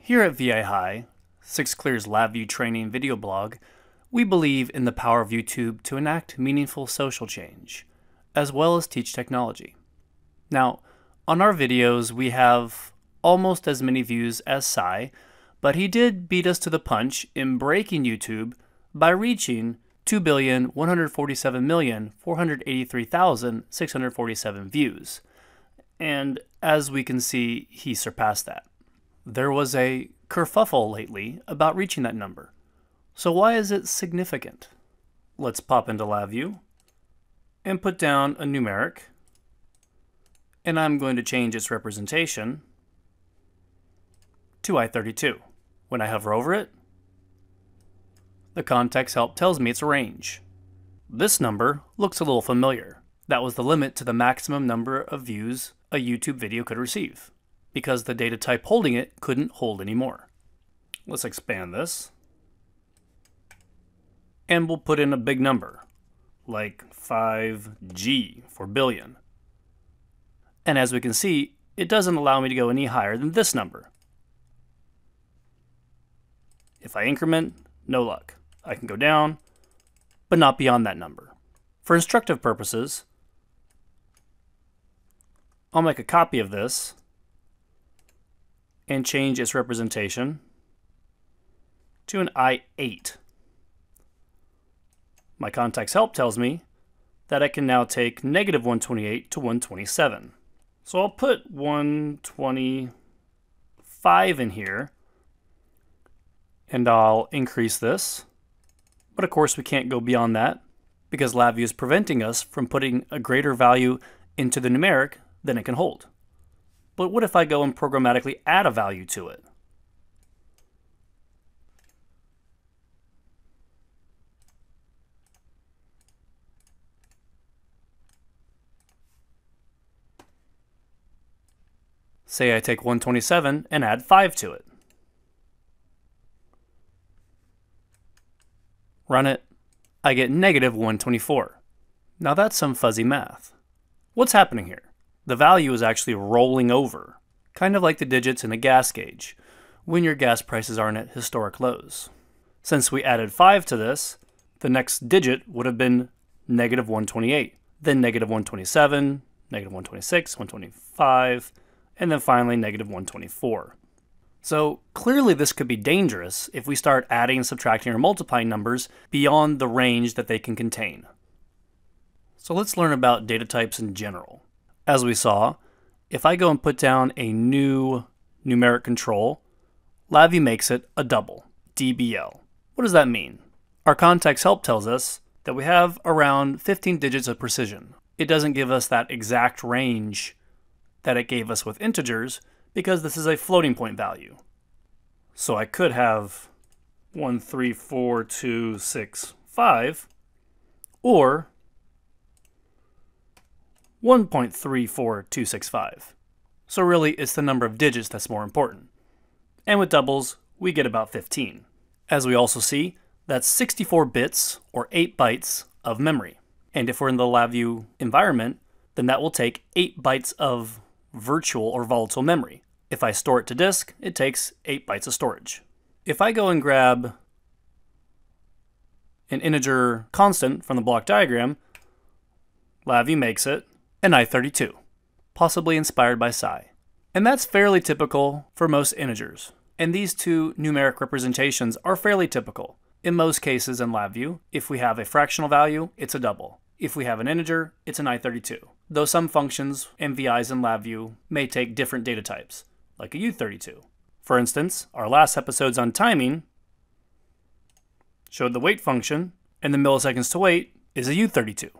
Here at VI High, Sixclear's LabVIEW training video blog, we believe in the power of YouTube to enact meaningful social change, as well as teach technology. Now, on our videos, we have almost as many views as Psy, but he did beat us to the punch in breaking YouTube by reaching 2,147,483,647 views. And as we can see, he surpassed that. There was a kerfuffle lately about reaching that number. So why is it significant? Let's pop into LabVIEW and put down a numeric. And I'm going to change its representation to I32. When I hover over it, the context help tells me its range. This number looks a little familiar. That was the limit to the maximum number of views a YouTube video could receive, because the data type holding it couldn't hold anymore. Let's expand this. And we'll put in a big number, like 5G for billion. And as we can see, it doesn't allow me to go any higher than this number. If I increment, no luck. I can go down, but not beyond that number. For instructive purposes, I'll make a copy of this and change its representation to an I8. My context help tells me that I can now take negative 128 to 127. So I'll put 125 in here and I'll increase this. But of course we can't go beyond that because LabVIEW is preventing us from putting a greater value into the numeric than it can hold. But what if I go and programmatically add a value to it? Say I take 127 and add 5 to it. Run it. I get negative 124. Now that's some fuzzy math. What's happening here? The value is actually rolling over, kind of like the digits in a gas gauge, when your gas prices aren't at historic lows. Since we added 5 to this, the next digit would have been negative 128, then negative 127, negative 126, 125, and then finally negative 124. So clearly this could be dangerous if we start adding, subtracting, or multiplying numbers beyond the range that they can contain. So let's learn about data types in general. As we saw, if I go and put down a new numeric control, LabVIEW makes it a double, DBL. What does that mean? Our context help tells us that we have around 15 digits of precision. It doesn't give us that exact range that it gave us with integers, because this is a floating point value. So I could have 1, 3, 4, 2, 6, 5, or 1.34265. So really, it's the number of digits that's more important. And with doubles, we get about 15. As we also see, that's 64 bits, or 8 bytes, of memory. And if we're in the LabVIEW environment, then that will take 8 bytes of virtual or volatile memory. If I store it to disk, it takes 8 bytes of storage. If I go and grab an integer constant from the block diagram, LabVIEW makes it an i32, possibly inspired by Psy. And that's fairly typical for most integers. And these two numeric representations are fairly typical. In most cases in LabVIEW, if we have a fractional value, it's a double. If we have an integer, it's an i32. Though some functions, MVIs in LabVIEW, may take different data types like a U32. For instance, our last episodes on timing showed the wait function, and the milliseconds to wait is a U32.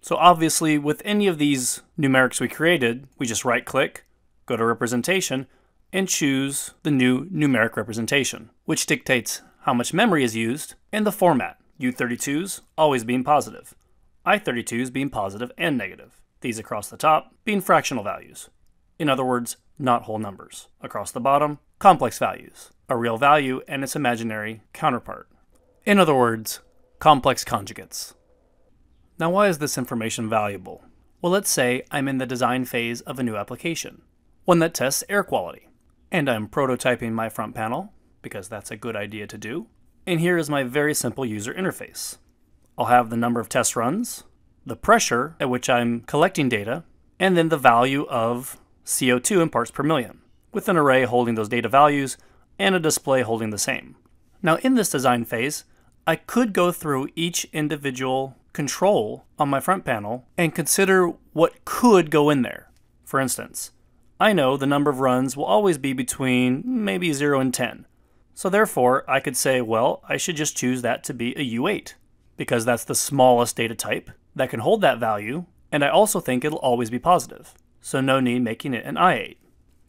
So obviously, with any of these numerics we created, we just right click, go to representation, and choose the new numeric representation, which dictates how much memory is used and the format, U32s always being positive, I32s being positive and negative, these across the top being fractional values. In other words, not whole numbers. Across the bottom, complex values, a real value and its imaginary counterpart. In other words, complex conjugates. Now why is this information valuable? Well, let's say I'm in the design phase of a new application, one that tests air quality, and I'm prototyping my front panel, because that's a good idea to do. And here is my very simple user interface. I'll have the number of test runs, the pressure at which I'm collecting data, and then the value of CO2 in parts per million, with an array holding those data values and a display holding the same. Now in this design phase, I could go through each individual control on my front panel and consider what could go in there. For instance, I know the number of runs will always be between maybe 0 and 10. So therefore, I could say, well, I should just choose that to be a U8, because that's the smallest data type that can hold that value, and I also think it'll always be positive, so no need making it an I8.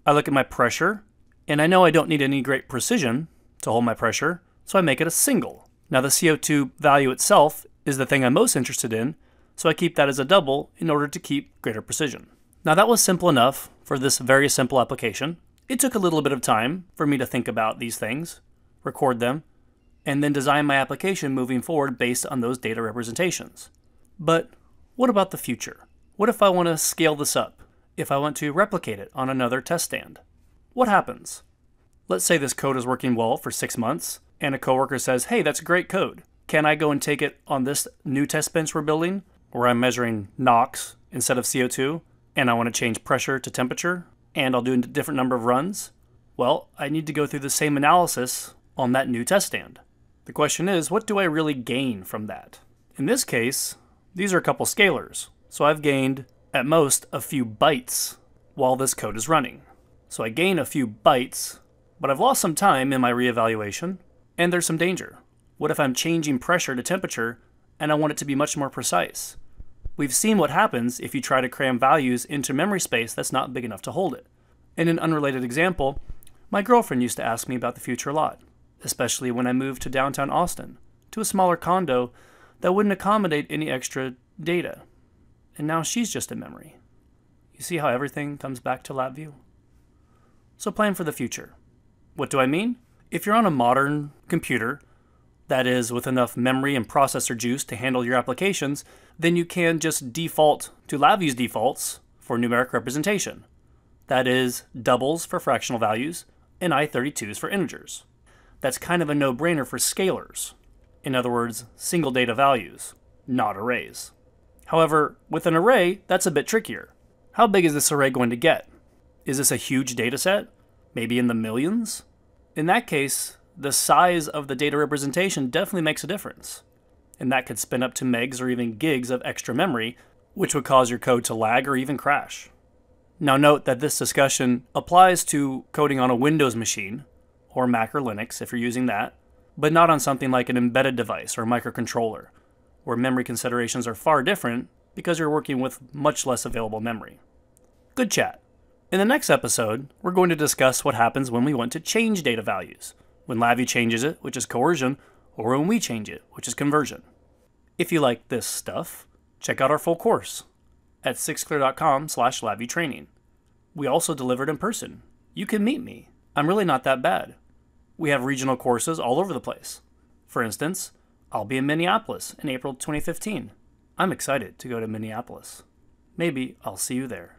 I look at my pressure, and I know I don't need any great precision to hold my pressure, so I make it a single. Now the CO2 value itself is the thing I'm most interested in, so I keep that as a double in order to keep greater precision. Now that was simple enough for this very simple application. It took a little bit of time for me to think about these things, record them, and then design my application moving forward based on those data representations. But what about the future? What if I want to scale this up? If I want to replicate it on another test stand? What happens? Let's say this code is working well for six months, and a coworker says, hey, that's great code. Can I go and take it on this new test bench we're building, where I'm measuring NOx instead of CO2, and I want to change pressure to temperature, and I'll do a different number of runs? Well, I need to go through the same analysis on that new test stand. The question is, what do I really gain from that? In this case, these are a couple scalars, so I've gained, at most, a few bytes while this code is running. So I gain a few bytes, but I've lost some time in my reevaluation, and there's some danger. What if I'm changing pressure to temperature and I want it to be much more precise? We've seen what happens if you try to cram values into memory space that's not big enough to hold it. In an unrelated example, my girlfriend used to ask me about the future a lot, especially when I moved to downtown Austin, to a smaller condo that wouldn't accommodate any extra data. And now she's just a memory. You see how everything comes back to LabVIEW? So plan for the future. What do I mean? If you're on a modern computer, that is, with enough memory and processor juice to handle your applications, then you can just default to LabVIEW's defaults for numeric representation. That is, doubles for fractional values and I32s for integers. That's kind of a no brainer for scalars. In other words, single data values, not arrays. However, with an array, that's a bit trickier. How big is this array going to get? Is this a huge data set? Maybe in the millions? In that case, the size of the data representation definitely makes a difference. And that could spin up to megs or even gigs of extra memory, which would cause your code to lag or even crash. Now, note that this discussion applies to coding on a Windows machine, or Mac or Linux if you're using that, but not on something like an embedded device or microcontroller, where memory considerations are far different because you're working with much less available memory. Good chat. In the next episode, we're going to discuss what happens when we want to change data values, when LabVIEW changes it, which is coercion, or when we change it, which is conversion. If you like this stuff, check out our full course at sixclear.com slash training. We also delivered in person. You can meet me. I'm really not that bad. We have regional courses all over the place. For instance, I'll be in Minneapolis in April 2015. I'm excited to go to Minneapolis. Maybe I'll see you there.